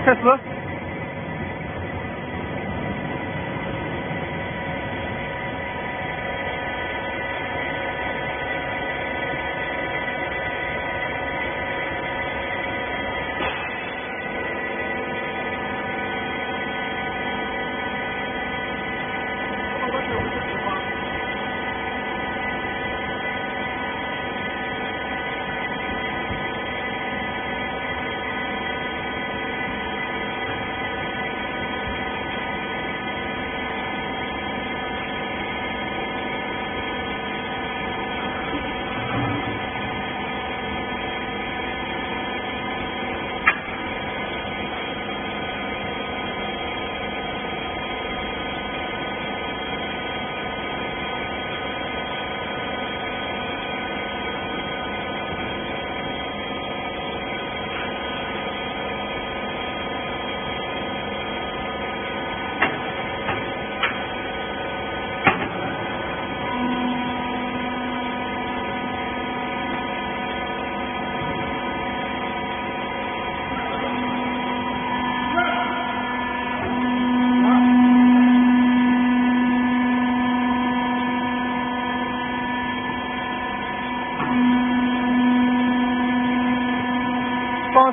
开始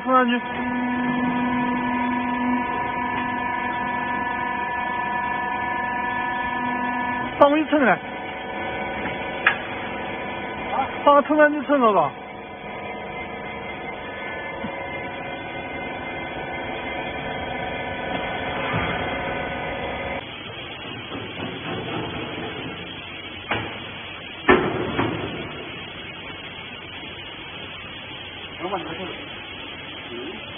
放升上去。放回去称来。放称上去称了吧。能往哪 do